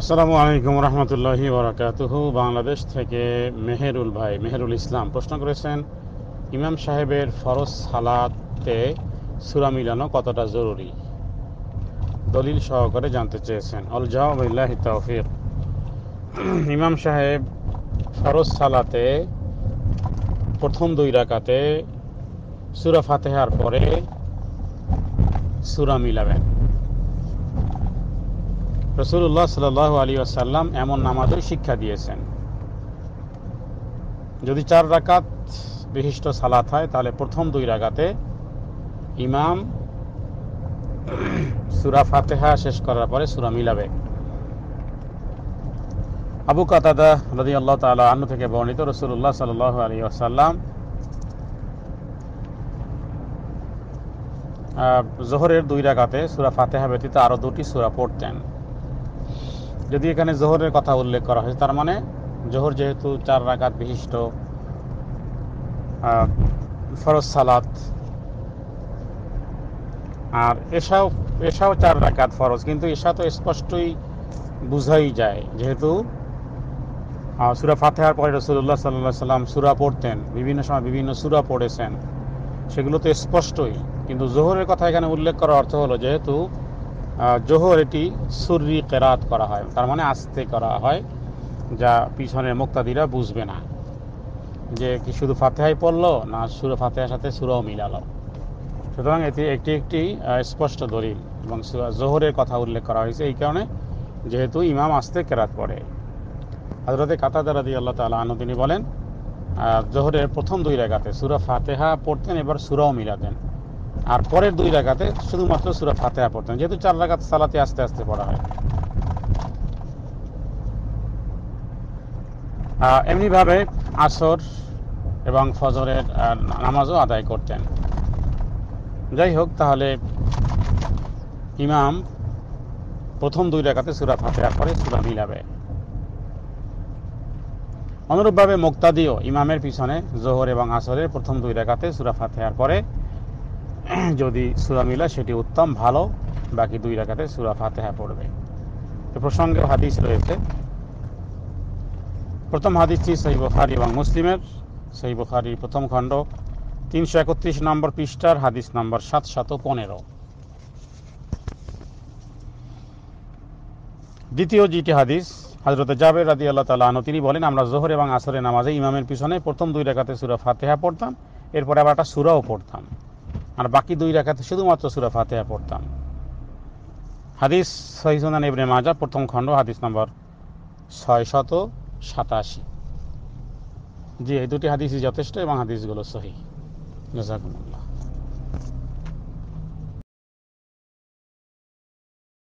আসসালামু আলাইকুম রহমতুল্লাহি বরাকাতুহ। বাংলাদেশ থেকে মেহেরুল ভাই, মেহেরুল ইসলাম প্রশ্ন করেছেন, ইমাম সাহেবের ফরজ সালাতে সুরা মিলানো কতটা জরুরি? দলিল সহকারে জানতে চেয়েছেন। অল জাওয়াবিল্লাহি তৌফিক। ইমাম সাহেব ফরজ সালাতে প্রথম দুই রাকাতে সুরা ফাতেহার পরে সুরা মিলাবেন। রসুল্লাহ সাল আলী আসাল্লাম এমন নামাজও শিক্ষা দিয়েছেন। যদি চার রাকাত বিশিষ্ট সালাত হয়, তাহলে প্রথম দুই রাকাতে ইমাম সুরা ফাতেহা শেষ করার পরে সুরা মিলাবে। আবু কাতাদা রদি আল্লাহ তালা আন্ন থেকে বর্ণিত রসুল্লাহ সাল আলী আসাল্লাম জোহরের দুই রাকাতে সুরা ফাতেহা ব্যতীত আরও দুটি সুরা পড়তেন। যদি এখানে জোহরের কথা উল্লেখ করা হয়েছে, তার মানে জোহর যেহেতু চার রাকাত বিশিষ্ট ফরজ সালাত, আর এসাও এসাও চার রাকাত ফরজ, কিন্তু এসা তো স্পষ্টই বুঝাই যায়, যেহেতু সুরা ফাতেহার পরে রসুল্লাহ সাল্লাহ সাল্লাম সুরা পড়তেন, বিভিন্ন সময় বিভিন্ন সুরা পড়েছেন, সেগুলো তো স্পষ্টই, কিন্তু জোহরের কথা এখানে উল্লেখ করার অর্থ হলো যেহেতু জোহর এটি সুররি কেরাত করা হয়। তার মানে আস্তে করা হয়, যা পিছনের মুক্তাদিরা বুঝবে না। যে কি শুধু ফাতেহাই পড়ল, না সুর ফাতেহার সাথে সুরাও মিলালো। সুতরাং এটি একটি একটি স্পষ্ট দলিল এবং জোহরের কথা উল্লেখ করা হয়েছে এই কারণে, যেহেতু ইমাম আস্তে কেরাত পড়ে। হজরতে কাতাদারা দিয়ে আল্লাহ তালা আনু বলেন জোহরের প্রথম দুই রেখাতে সুরা ফাতেহা পড়তেন, এবার সুরাও মিলাতেন। আর পরের দুই রাকাতে শুধুমাত্র সুরা ফাতেহা পড়তেন যেহেতু চার রাকাত সালাতে আস্তে আস্তে পড়া হয়। এমনিভাবে আসর এবং ফজরের নামাজও আদায় করতেন। যাই হোক, তাহলে ইমাম প্রথম দুই রাকাতে সুরা ফাতেহার পরে সুরা মিলাবে। অনুরূপভাবে মোক্তাদিও ইমামের পিছনে জোহর এবং আসরের প্রথম দুই রেখাতে সুরা ফাতেহার পরে যদি সুরা মিলা সেটি উত্তম, ভালো, বাকি দুই রাখাতে সুরা ফাতেহা পড়বে। এ প্রসঙ্গে হাদিস রয়েছে। প্রথম হাদিসটি সেই বুখারি এবং মুসলিমের। সেই বুখারির প্রথম খণ্ড, তিনশো একত্রিশ নম্বর পৃষ্ঠার হাদিস নম্বর সাত শত পনেরো। দ্বিতীয় যেটি হাদিস হজরত জাবের রাদি আল্লাহ তালা তিনি বলেন, আমরা জোহর এবং আসরের নামাজে ইমামের পিছনে প্রথম দুই রেখাতে সুরা ফাতেহা পড়তাম, এরপরে আবার একটা সুরাও পড়তাম। আর বাকি দুই রাখাতে শুধুমাত্র সুরা ফাতেহা পড়তাম। হাদিস সহিসুনান ইবনে মাজা প্রথম খণ্ড, হাদিস নম্বর ছয় শত সাতাশি। জি, এই দুটি হাদিসই যথেষ্ট এবং হাদিসগুলো সহি জাজাকুমুল্লাহ।